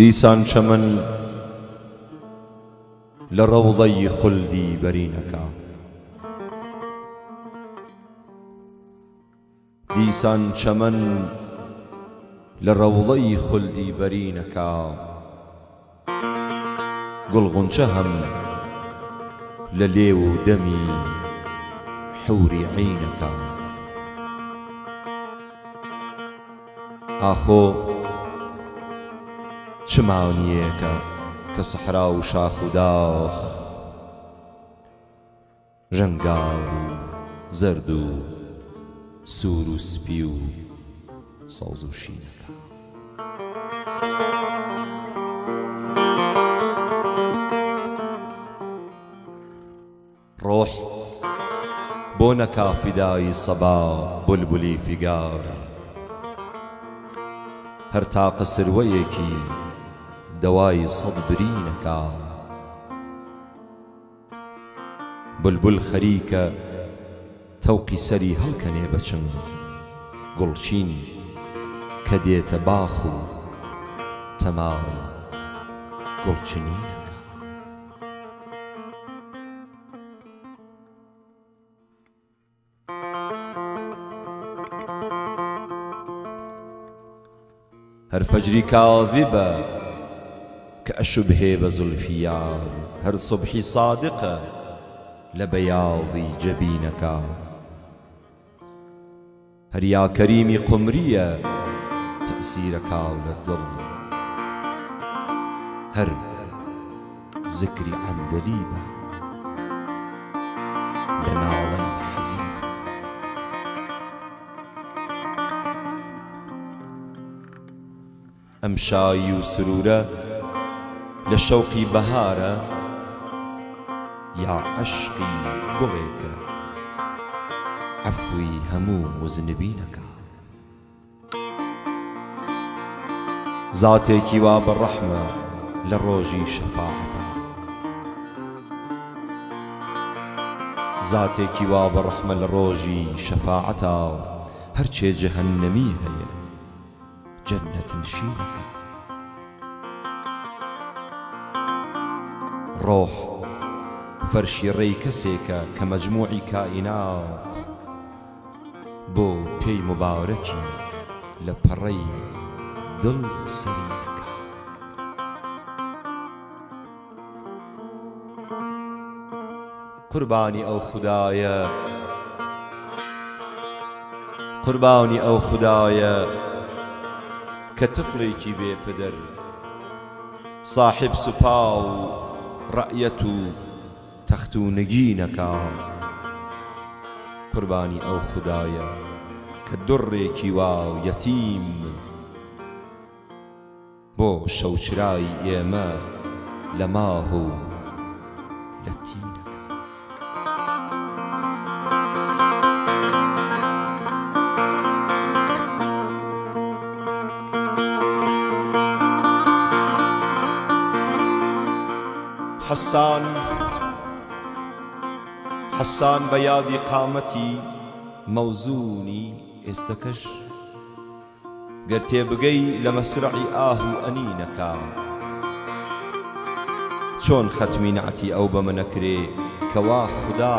دیسان چەمن لە ڕەوڵەی خولدی بەرینەکە دیسان چەمن لە ڕەوڵەی خولدی بەرینەکە گوڵغونچە هەم لە لێو و دەمی حوری چماونیەکە کە سەحرا و شاخ و داخ ژەنگاو و زەرد و سوور و سپی و سەوز و شینەکە ڕۆح بۆ نەکافیدایی سەبا بولبولی فیگار. هەر تاقە سروەیەکی دەوای سەد برینەکە بولبول خەریکە تەوقی سەری هەڵکەنێ بەچم گوڵچین کە دێتە باخ و تەماڕ گوڵچنینەکە هەر فەجری ئەشبهێ بە زولفیار هەر صبحی صادقە لە بەیاضی جەبینەکە هەر یا کەریمی قمریە تەسیرەکاو لە دڵ هەر ذکری عەندەلیبە لە ناوەی بەهارە یا عشقی گوڵێکە عەفوی هەموو وزنبینەکە زاتێکی وا بەڕەحمە لە ڕۆژی شەفاعەتە زاتێکی وا بەڕەحمە لە ڕۆژی شەفاعەتە هەرچێ جەهەنەمی هەیە جەنەت ڕۆح فەرشی ڕێی کەسێکە کە مەجموعی کائینات بۆ پێی مبارەکی لە پەڕەی دڵ سەریەکە قوربانی ئەو خوددایە قوربانی ئەو خوددایە کە صاحب سوپا ڕەعەت و تەخت و نگینەکە قوربانی ئەو خوددایە کە دوڕێکی واو یەتیم بۆ شەوچرای ئێمە لە ماه و لە تینەکە حەسان حەسان بە یادی قامەتی مەوزونی ئێستەکەش گەر تێبگەی لە مەسرعی ئاه و ئەنینەکە چۆن خەتمی نعتی ئەو بە منەکرێ کەوا خوددا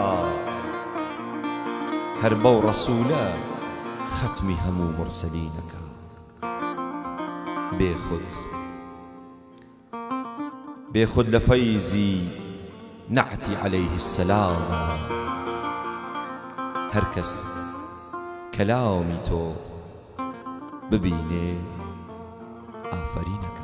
هەر بەو ڕەسوولە ختمی هەموو مرسەلینەکە بێخود بێخود لە فەیزی نعتی عليه السلام. کەس کەلامی تۆ ببینێ ئافرینەکە